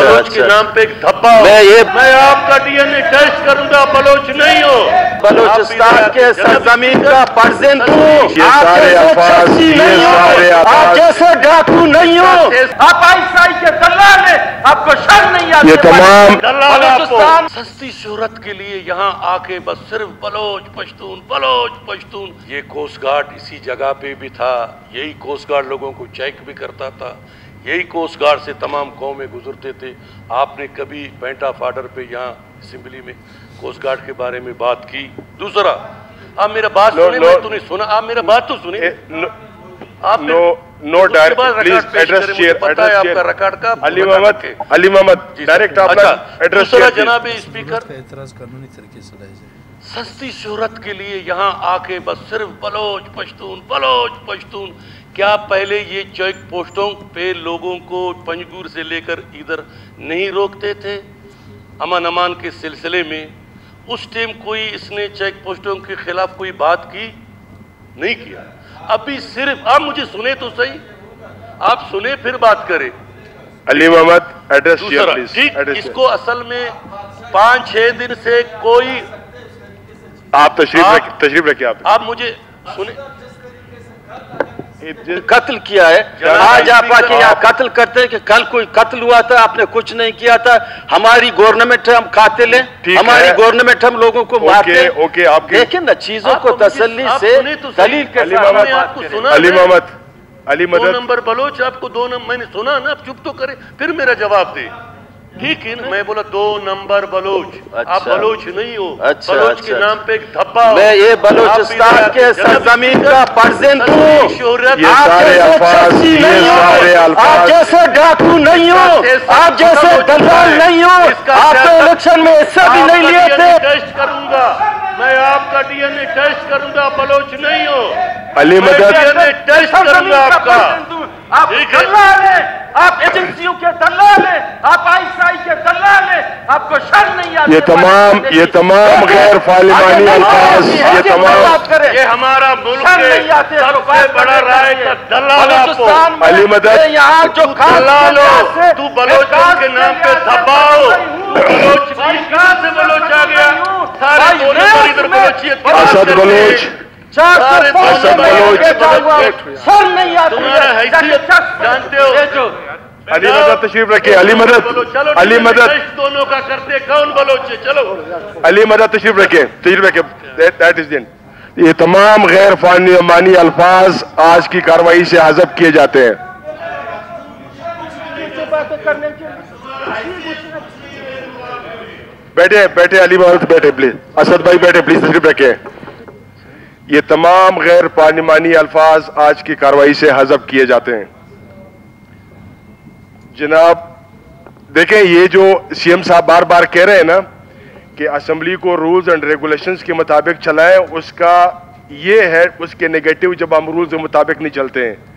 Bloch के अच्छा। नाम पे एक धब्बा मैं ये- मैं आपका डीएनए टेस्ट करूँगा बलोच नहीं हो। बलूचिस्तान के सरजमीन का परजेंट हूँ। आप जैसे हो डाकू नहीं हो आप आईसाई के दल्लाल हैं। आपको शर्म नहीं आती ये तमाम दलाल सस्ती शोहरत के लिए यहाँ आके बस सिर्फ़ बलोच पश्तून बलोच पश्तून। ये कोस्ट गार्ड इसी जगह पे भी था। यही कोस्ट गार्ड लोगों को चेक भी करता था। यही कोस्ट गार्ड से तमाम कौमें गुजरते थे। आपने कभी पेंटा फाडर पे यहाँ असेंबली में कोस्ट गार्ड के बारे में बात की? दूसरा आप मेरा बात सुने। मैं तूने सुना आप मेरा बात तो सुने ए, नो आप no no direct please address chair है एड्रेस आपका रिकॉर्ड का Ali Mohammad Ali Mohammad direct sir. Address दूसरा जनाब स्पीकर एतराज़ कानूनी तरीके से सस्ती शोहरत के लिए यहाँ आके बस सिर्फ़ बलोच पश्तून बलोच पश्तून। क्या पहले ये चेक पोस्टों पे लोगों को पंजगूर से लेकर इधर नहीं रोकते थे? अमन अमान के सिलसिले में उस टाइम कोई इसने चेक पोस्टों के खिलाफ कोई बात की? नहीं किया। अभी सिर्फ़ आप मुझे सुने तो सही। आप सुने फिर बात करें। अली मोहम्मद एड्रेस ठीक इसको असल में पाँच छह दिन से कोई आप तशरीफ़ तशरीफ़ रखिए आप। आप मुझे सुने। कत्ल किया है। आज आप आके यहाँ कत्ल करते हैं कि कल कोई कत्ल हुआ था आपने कुछ नहीं किया था। हमारी गवर्नमेंट हम खाते ले। हमारी गवर्नमेंट हम लोगों को मारते हैं। ओके, आपकी- देखें ना चीज़ों को मुझे- तसल्ली से तो। दलील के अली साथ मोहम्मद मैंने आपको सुना अली मोहम्मद अली दो मदद नंबर बलोच आपको दो नंबर मैंने सुना ना आप चुप तो करे फिर मेरा जवाब दे। ठीक है ना मैं बोला दो नंबर बलोच अच्छा, आप अच्छा। बलोच नहीं हो अच्छा, बलोच अच्छा, के अच्छा, नाम पे एक धब्बा मैं ये आप बलूचिस्तान के सरजमीन का परजेंट हूँ आप सारे जैसे हो डाकू नहीं हो आप जैसे हो दलाल नहीं हो आप तो इलेक्शन में हिस्सा भी नहीं लिए आपका थे टेस्ट करूँगा मैं आपका डीएनए टेस्ट करूँगा बलोच नहीं हो अली मदद टेस्ट करूँगा आपका आप ठीक है। हैं आप एजेंसियों के दल्लाल हैं आप आईसाई के दल्लाल हैं आपको शर्म नहीं आती ये तमाम ये तमाम गैर फालिमानी अल्फाज ये तमाम ये हमारा मुल्क शर्म नहीं आती सबसे बड़ा राय के का दलाल आपको। अली मदद। ये यहाँ जो तू दलाल हो तू बलोचों के नाम पे दबाओ। तू बलोच कहाँ से बलोच आ गया? सारे असद। बलोच। चार सारे सौ। बलोच शर्म नहीं आती तुम्हारा जानते हो। अली मदद तशरीफ़ रखिए अली मदद अली मदद। दोनों का करते कौन बलोच? चलो। अली मदद तशरीफ़ रखिए तशरीफ़ रखिए दैट इज़ दिन ये तमाम गैर फालिमानी अल्फाज आज की कार्रवाई से हजब किए जाते हैं। बैठे बैठे अली मोहम्मद बैठे प्लीज़ असद भाई बैठे प्लीज़ तशरीफ़ रखे ये तमाम गैर पार्लिमानी अल्फाज आज की कार्रवाई से हजब किए जाते हैं। जनाब, देखें, ये जो सीएम साहब बार बार कह रहे हैं ना कि असेंबली को रूल्स एंड रेगुलेशंस के मुताबिक चलाएँ, उसका ये है, उसके नेगेटिव जब हम रूल्स के मुताबिक नहीं चलते हैं।